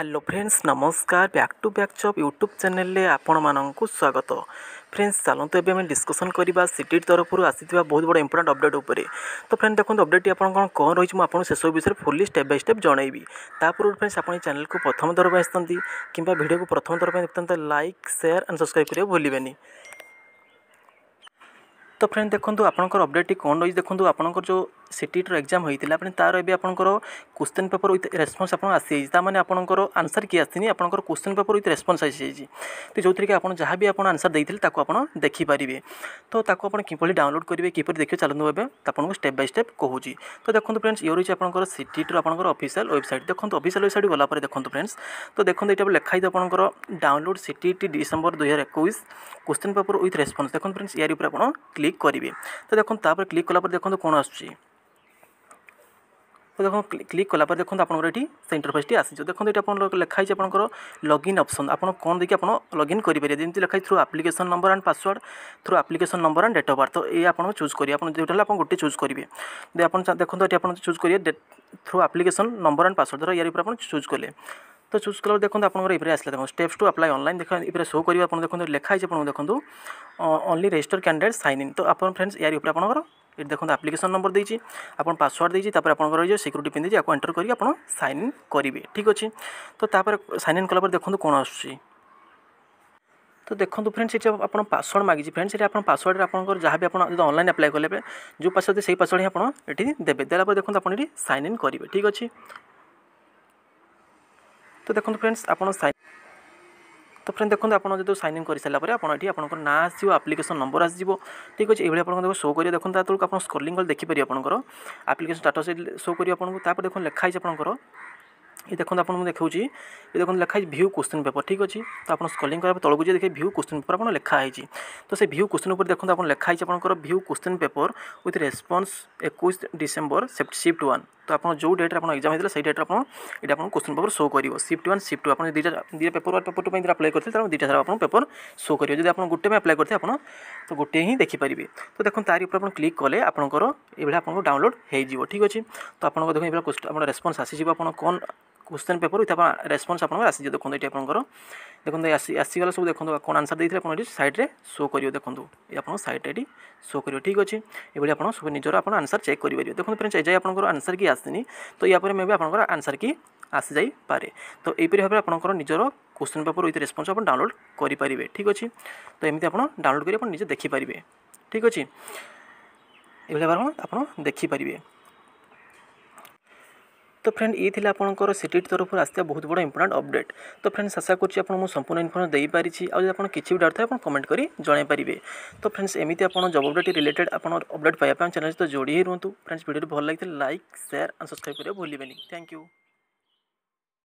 Hello friends ନମସ୍କାର back to back job YouTube ଚ୍ୟାନେଲରେ ଆପଣମାନଙ୍କୁ ସ୍ୱାଗତ। ଫ୍ରେଣ୍ଡସ୍ ଚାଲନ୍ତୁ ଏବେ ଆମେ ଡିସ୍କସନ୍ କରିବା ସିଟିଟ୍ ତରଫରୁ ଆସିଥିବା ବହୁତ ବଡ଼ ଇମ୍ପୋର୍ଟାଣ୍ଟ ଅପଡ଼େଟ୍ ଉପରେ। ତ ଫ୍ରେଣ୍ଡ ଦେଖନ୍ତୁ ଅପଡ଼େଟ୍ଟି ଆପଣ କ'ଣ କ'ଣ ରହିଛି ମୁଁ ଆପଣଙ୍କୁ ସେସବୁ ବିଷୟରେ ଫୁଲି ଷ୍ଟେପ୍ ବାଇ ଷ୍ଟେପ୍ ଜଣାଇବି। ତା ପୂର୍ବରୁ ଫ୍ରେଣ୍ଡସ୍ ଆପଣ ଏହି ଚ୍ୟାନେଲକୁ ପ୍ରଥମ ଥର ପାଇଁ ଆସିଥାନ୍ତି କିମ୍ବା ଭିଡ଼ିଓକୁ ପ୍ରଥମ ଥର ପାଇଁ ଦେଖୁଥାନ୍ତେ ଲାଇକ୍ ସେୟାର ଆଣ୍ଡ ସବସ୍କ୍ରାଇବ୍ କରିବାକୁ ଭୁଲିବେନି। ତ ଫ୍ରେଣ୍ଡ ଦେଖନ୍ତୁ ଆପଣଙ୍କର ଅପଡ଼େଟ୍ଟି କ'ଣ ରହିଛି? ଦେଖନ୍ତୁ ଆପଣଙ୍କର ଯେଉଁ ସିଟିର ଏକ୍ଜାମ୍ ହୋଇଥିଲା ଆପଣ ତା'ର ଏବେ ଆପଣଙ୍କର କ୍ୱେଶ୍ଚିନ୍ ପେପର୍ ୱିଥ୍ ରେସ୍ପନ୍ସ ଆପଣ ଆସିଯାଇଛି ତା'ମାନେ ଆପଣଙ୍କର ଆନ୍ସର୍ କିଏ ଆସିନି ଆପଣଙ୍କର କ୍ୱେଶ୍ଚିନ୍ ପେପର୍ ୱିଥ୍ ରେସ୍ପନ୍ସ ଆସିଯାଇଛି ତ ଯେଉଁଥିରେ କି ଆପଣ ଯାହା ବି ଆପଣ ଆନ୍ସର୍ ଦେଇଥିଲେ ତାକୁ ଆପଣ ଦେଖିପାରିବେ ତ ତାକୁ ଆପଣ କିପରି ଡାଉନଲୋଡ଼୍ କରିବେ କିପରି ଦେଖିବେ ଚାଲନ୍ତୁ ଏବେ ଆପଣଙ୍କୁ ଷ୍ଟେପ୍ ବାଇ ଷ୍ଟେପ୍ କହୁଛି ତ ଦେଖନ୍ତୁ ଫ୍ରେଣ୍ଡସ୍ ଇଏ ରହିଛି ଆପଣଙ୍କର ସିଟିର ଆପଣଙ୍କର ଅଫିସିଆଲ୍ ୱେବସାଇଟ୍ ଦେଖନ୍ତୁ ଅଫିସିଆଲ୍ ୱେବସାଇଟ୍ ଗଲା ପରେ ଦେଖନ୍ତୁ ଫ୍ରେଣ୍ଡସ୍ ତ ଦେଖନ୍ତୁ ଏଇଟା ଲେଖା ହେଇଛି ଆପଣଙ୍କର ଡାଉନଲୋଡ଼୍ ସିଟିଟି ଡିସେମ୍ବର ଦୁଇହଜାର ଏକୋଇଶ କ୍ୱେଶ୍ଚିନ୍ ପେପର୍ ୱିଥ୍ ରେସ୍ପନ୍ସ ଦେଖନ୍ତୁ ଫ୍ରେଣ୍ଡସ୍ ୟାରି ଉପରେ ଆପଣ କ୍ଲିକ୍ କରିବେ ତ ଦେଖନ୍ତୁ ତାପରେ କ୍ଲିକ୍ କଲା ପରେ ଦେଖନ୍ତୁ କ'ଣ ଆସୁଛି তো দেখুন ক্লিক কলা পরে দেখুন আপনার এটি সে ইন্টরফেসটি আসছে দেখুন এটা আপনার লেখা হয়েছে আপনার লগইন অপসন আপনার কোণ দেখি আপনার লগইন করে যেমন লেখা through application number and password through application number and date of birth এই আপনার চুজ করি আপনার যেটা হলে আপনার গোটে চুজ করবে আপনার দেখুন এটি আপনার চুজ করিয়ে through application number and password ধর ইয়ার উপরে আপনার চুজ কলে তো চুজ কলা দেখুন আপনার এপরে আসলে দেখুন স্টেপস টু আপ্লাই অনলাইন দেখ এপরে শো করবে আপনার দেখুন লেখা হয়েছে আপনার দেখুন only register candidate sign in তো আপনার ফ্রেন্ডস ইয়ার উপরে আপনার এটি দেখুন আপ্লিকেসন নম্বর দিয়েছি আপনার পাসওয়ার্ড দিয়েছি তারপরে আপনার রয়েছে সিকুরিটি পিন দিয়েছি আপনি এন্টর করি আপনার সাইন ইন করবে ঠিক আছে তো তাপরে সাইন ইন কলাপরে দেখুন কোণ আসুচি তো দেখুন ফ্রেন্ডস সেটি আপনার পাসওয়ার্ড মাগিছি ফ্রেন্ডস সেটি আপনার পাসওয়ার্ডে আপনার যা বি আপনার যদি অনলাইন আপ্লাই কলে যে পাসওয়ার্ড সেই পাসওয়ার্ড হি আপনার এটি দেবে দেলাপরে দেখুন আপনার এটি সাইন ইন করবে ঠিক আছে তো দেখুন ফ্রেন্ডস আপনার সাইন তো ফ্রেন্ড দেখুন আপনার যেহেতু সাইন ইন করে সারা পরে আপনার এটি আপনার না আসব আপ্লিকেসন নম্বর আসব ঠিক আছে এইভাবে আপনার দেখুন শো করিয়ে দেখুন তা তলক আপনার স্কলিং কলে দেখিপারে আপনার আপ্লিকেসন স্টাটস শো করি আপনার তারপরে দেখুন লেখা হয়েছে আপনার ये देखो आप देखा ये देखो लिखाई भ्यू क्वेश्चन पेपर ठीक अच्छे तो आप स्कलिंग करा तौक जी देखिए भ्यू क्वेश्चन पेपर आप लिखाई तो से भ्यू क्वेश्चन पर देखो आप लिखाई आपंकर view question paper with response एक डिसेम्बर सिफ्ट वन তো আপনার ଯେଉଁ ଡେଟ୍ରେ ଆପଣ ଏକ୍ଜାମ୍ ହେଇଥିଲା ସେଇ ଡେଟ୍ରେ ଆପଣ ଏଇଟା ଆପଣଙ୍କୁ କୋଶ୍ଚିନ୍ ପେପର୍ ଶୋ କରିବ ସିଫ୍ଟ ୱାନ୍ ସିଫ୍ଟ ଟୁ ଆପଣ ଦୁଇଟା ଦୁଇଟା ପେପର୍ ୱାନ୍ ପେପର୍ ଟୁ ପାଇଁ ଆପ୍ଲାଏ କରିଥିଲେ ତେଣୁ ଦୁଇଟା ସାରା ଆପଣ ପେପର୍ ଶୋ କରିବ ଯଦି ଆପଣ ଗୋଟେ ପାଇଁ ଆପ୍ଲାଏ କରିଥିଲେ ଆପଣ ତ ଗୋଟିଏ ହିଁ ଦେଖିପାରିବେ ତ ଦେଖନ୍ତୁ ତାରି ଉପରେ ଆପଣ କ୍ଲିକ୍ କଲେ ଆପଣଙ୍କର ଏଭଳିଆ ଆପଣଙ୍କୁ ଡାଉନଲୋଡ଼ ହେଇଯିବ ଠିକ୍ ଅଛି ତ ଆପଣଙ୍କ ଦେଖନ୍ତୁ ଏଭଳିଆ ଆପଣ ରେସ୍ପନ୍ସ ଆସିଯିବ ଆପଣ କ'ଣ কোশ্চেন পেপর উইথ আপনার রেসপন্স আপনার আসি দেখুন এটি আপনার দেখুন আসি আসিগলা সব দেখুন কোণ আনসার দিয়ে আপনার এটি সাইড্রে শো করবে দেখুন এই আপনার সাইড্রে এটি শো করবে ঠিক আছে এইভাবে আপনার সব নিজের আপনার আনসার চেক করে দেখুন ফ্রেন্ডস এই যাই আপনার আনসার কি আসিনি তো ইয়াপরে মেবি আপনার আনসার কি আসি যাইপরে তো এইপরি ভাবে আপনার নিজের কোশ্চেন পেপর উইথ রেসপন্স আপনার ডাউনলোড করে পারে ঠিক আছে তো এমনি আপনার ডাউনলোড করে আপনার নিজে দেখিপারে ঠিক আছে এইভাবে আপনার দেখিপারে तो फ्रेंड ये आपंकर सीटीट तरफ़ आसता बहुत बड़ा इंपोर्टाट अपडेट तो फ्रेंड्स आशा कर संपूर्ण इनफर्मेशन देपारी आज आप किसी भी डाउट थे आप कमेंट कर जन पारे तो फ्रेंड्स एमती आप जब अपडेट रिलेटेड आप अपडेट पाया चैनल सहित जोड़ी ही रुहतु फ्रेंड्स भिडियो भल लगी लाइक सेयार आंड सब्सक्राइब करेंगे भूलें थैंक यू